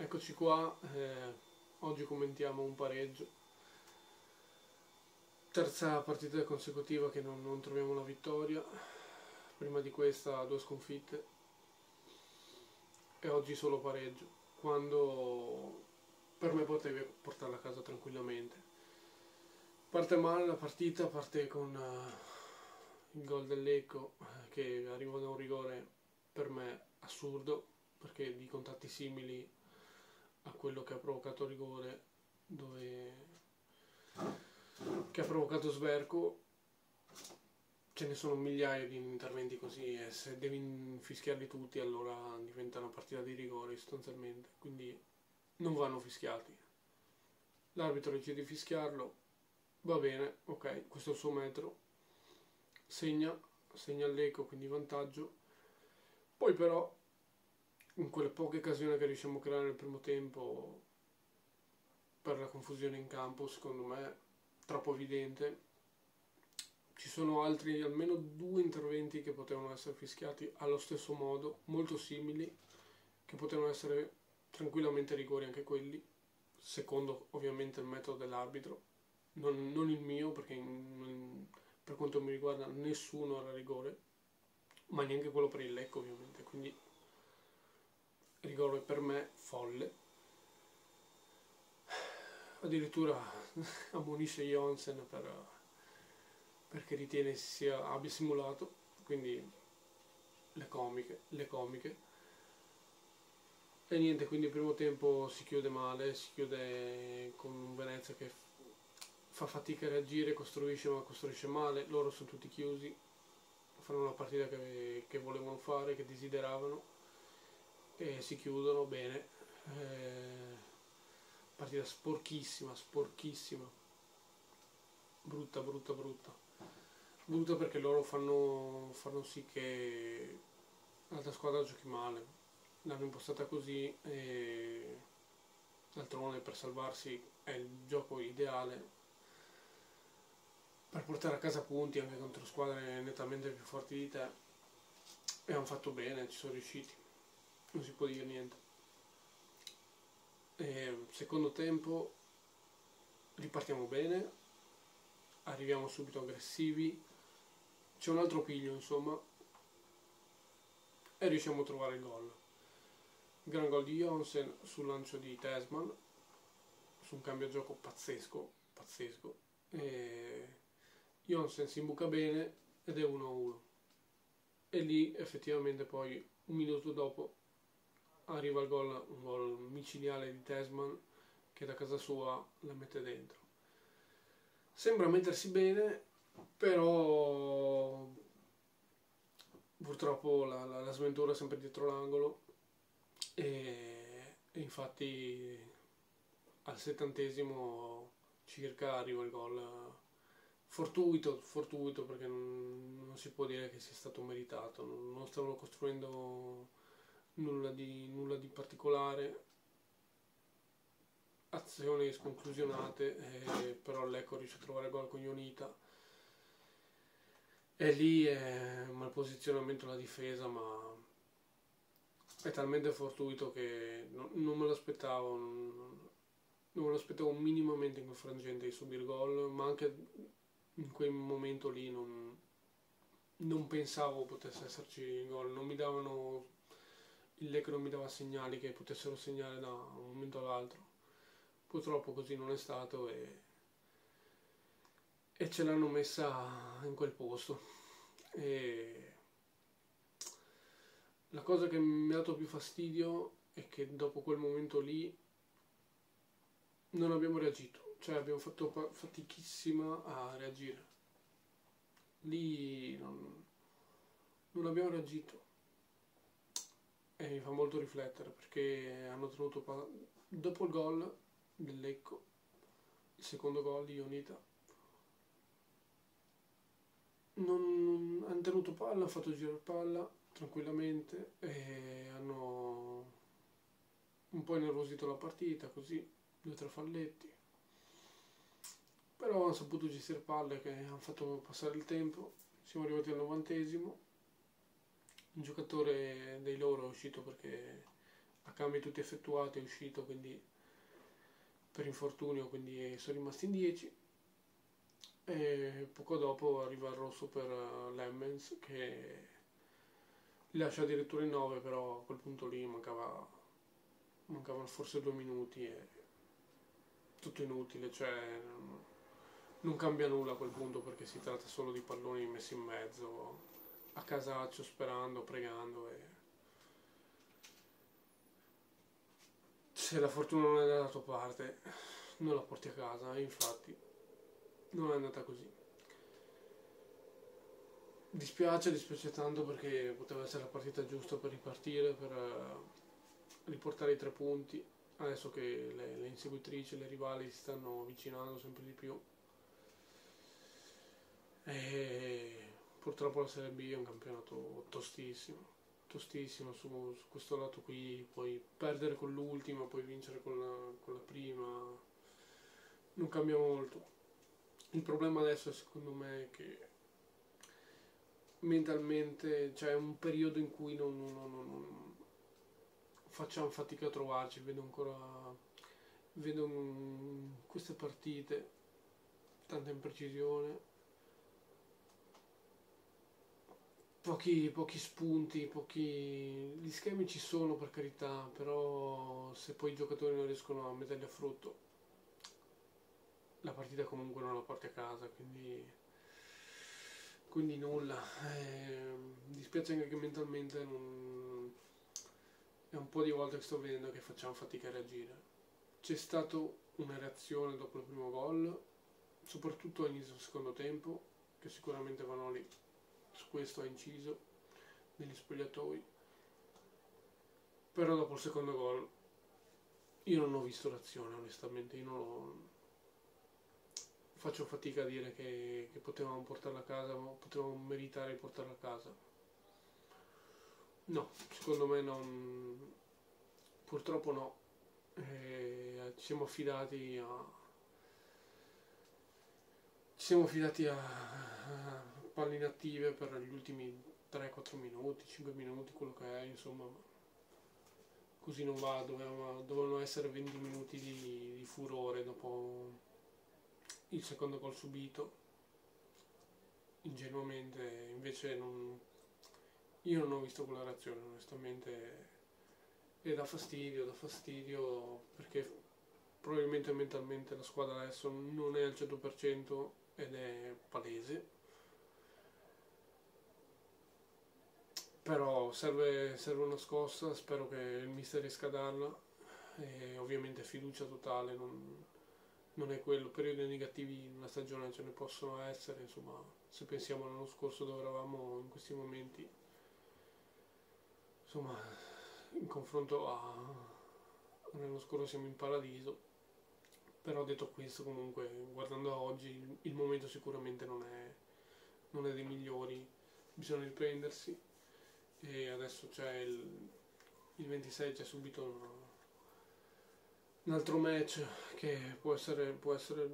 Eccoci qua, eh, oggi commentiamo un pareggio. Terza partita consecutiva che non, non troviamo la vittoria, prima di questa due sconfitte e oggi solo pareggio, quando per me potevi portarla a casa tranquillamente. Parte male la partita, parte con uh, il gol dell'Ecco che arriva da un rigore per me assurdo, perché di contatti simili a quello che ha provocato rigore dove che ha provocato sverco ce ne sono migliaia di interventi così e se devi fischiarli tutti allora diventa una partita di rigore sostanzialmente. Quindi non vanno fischiati. L'arbitro decide di fischiarlo va bene ok questo è il suo metro. Segna segna l'eco quindi vantaggio. Poi però in quelle poche occasioni che riusciamo a creare nel primo tempo per la confusione in campo, secondo me troppo evidente. Ci sono altri, almeno due interventi che potevano essere fischiati allo stesso modo, molto simili, che potevano essere tranquillamente rigori anche quelli, secondo ovviamente il metodo dell'arbitro, non, non, il mio perché in, per quanto mi riguarda nessuno era rigore, ma neanche quello per il Lecco ovviamente, quindi rigore per me folle. Addirittura ammonisce Jonsen per, perché ritiene sia, abbia simulato quindi le comiche le comiche. E niente quindi il primo tempo si chiude male si chiude con Venezia che fa fatica a reagire costruisce ma costruisce male loro sono tutti chiusi fanno la partita che, che volevano fare che desideravano e si chiudono bene. Eh, partita sporchissima sporchissima. Brutta brutta brutta. Brutta perché loro fanno, fanno sì che l'altra squadra giochi male. L'hanno impostata così e d'altronde per salvarsi è il gioco ideale. Per portare a casa punti anche contro squadre nettamente più forti di te e hanno fatto bene, ci sono riusciti non si può dire niente. E secondo tempo ripartiamo bene, arriviamo subito aggressivi, c'è un altro piglio insomma e riusciamo a trovare il gol. Gran gol di Jonsen sul lancio di Tesman, su un cambio gioco pazzesco, pazzesco. E Jonsen si imbuca bene ed è 1-1. E lì effettivamente poi un minuto dopo arriva il gol, un gol micidiale di Tesman che da casa sua la mette dentro. Sembra mettersi bene, però purtroppo la, la, la sventura è sempre dietro l'angolo e, e, infatti al settantesimo circa arriva il gol fortuito, fortuito perché non, non, si può dire che sia stato meritato, non, non stavano costruendo nulla di, nulla di particolare, azioni sconclusionate, eh, però l'Ecco riesce a trovare gol con Ionita. E lì è malposizionamento la difesa, ma è talmente fortuito che non, non me l'aspettavo, non, non, me l'aspettavo minimamente in quel frangente di subire gol, ma anche in quel momento lì non, non pensavo potesse esserci gol, non mi davano il Lecco non mi dava segnali che potessero segnare da un momento all'altro. Purtroppo così non è stato e, e ce l'hanno messa in quel posto. E la cosa che mi ha dato più fastidio è che dopo quel momento lì non abbiamo reagito, cioè abbiamo fatto fatichissima a reagire. Lì non, non abbiamo reagito e mi fa molto riflettere perché hanno tenuto dopo il gol del Lecco il secondo gol di Ionita non, hanno tenuto palla, hanno fatto girare palla tranquillamente e hanno un po' innervosito la partita così, due o tre falletti. Però hanno saputo gestire palle che hanno fatto passare il tempo. Siamo arrivati al novantesimo un giocatore dei loro è uscito perché a cambi tutti effettuati è uscito quindi per infortunio quindi sono rimasti in 10 e poco dopo arriva il rosso per eh, Lemmens che lascia addirittura in 9 però a quel punto lì mancava mancavano forse due minuti e tutto inutile cioè non cambia nulla a quel punto perché si tratta solo di palloni messi in mezzo a casaccio sperando, pregando e se la fortuna non è dalla tua parte non la porti a casa. Infatti non è andata così. Dispiace, dispiace tanto perché poteva essere la partita giusta per ripartire per uh, riportare i tre punti. Adesso che le, le inseguitrici, le rivali si stanno avvicinando sempre di più. E purtroppo la Serie B è un campionato tostissimo, tostissimo su, su questo lato qui, puoi perdere con l'ultima, puoi vincere con la, con la prima, non cambia molto. Il problema adesso è secondo me che mentalmente c'è un periodo in cui non, non, non, non, facciamo fatica a trovarci, vedo ancora vedo queste partite tanta imprecisione pochi, pochi spunti, pochi... gli schemi ci sono per carità, però se poi i giocatori non riescono a metterli a frutto, la partita comunque non la porti a casa, quindi, quindi nulla. Eh, mi dispiace anche che mentalmente non... è un po' di volte che sto vedendo che facciamo fatica a reagire. C'è stata una reazione dopo il primo gol, soprattutto all'inizio del secondo tempo, che sicuramente vanno lì su questo ha inciso negli spogliatoi. Però dopo il secondo gol io non ho visto l'azione onestamente io non faccio fatica a dire che, che potevamo portarla a casa potevamo meritare di portarla a casa. No secondo me non purtroppo no. Eh, ci siamo affidati a ci siamo affidati a, a palle inattive per gli ultimi 3-4 minuti, 5 minuti, quello che è, insomma. Così non va, dovevano, dovevano essere 20 minuti di, di furore dopo il secondo gol subito. Ingenuamente, invece non, io non ho visto quella reazione, onestamente. E dà fastidio, dà fastidio perché probabilmente mentalmente la squadra adesso non è al 100% ed è palese però serve, serve una scossa, spero che il mister riesca a darla e ovviamente fiducia totale, non, non è quello, periodi negativi in una stagione ce ne possono essere, insomma se pensiamo all'anno scorso dove eravamo in questi momenti, insomma in confronto all'anno scorso siamo in paradiso, però detto questo comunque guardando a oggi il momento sicuramente non è, non è dei migliori, bisogna riprendersi e adesso c'è il, il 26 c'è subito un, un altro match che può essere, può essere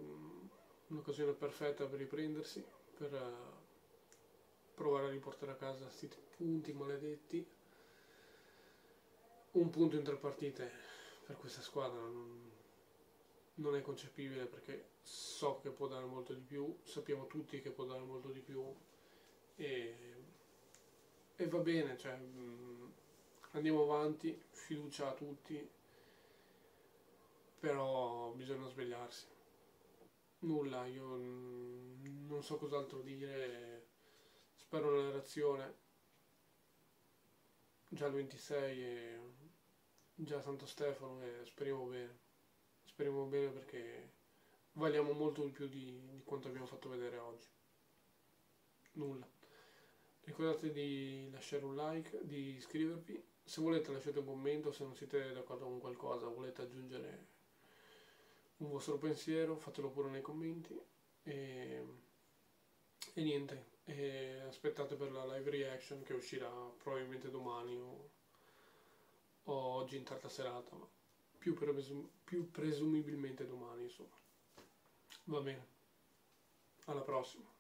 un'occasione perfetta per riprendersi, per uh, provare a riportare a casa questi punti maledetti. Un punto in tre partite per questa squadra non, non è concepibile perché so che può dare molto di più, sappiamo tutti che può dare molto di più e e va bene, cioè, mm, andiamo avanti, fiducia a tutti, però bisogna svegliarsi. Nulla, io non so cos'altro dire, spero nella reazione. Già il 26 e già Santo Stefano e speriamo bene. Speriamo bene perché valiamo molto di più di, di quanto abbiamo fatto vedere oggi. Nulla. Ricordate di lasciare un like, di iscrivervi. Se volete lasciate un commento, se non siete d'accordo con qualcosa, volete aggiungere un vostro pensiero, fatelo pure nei commenti. E, e niente, e aspettate per la live reaction che uscirà probabilmente domani o, o oggi in tarda serata, ma più, presum più presumibilmente domani insomma. Va bene, alla prossima.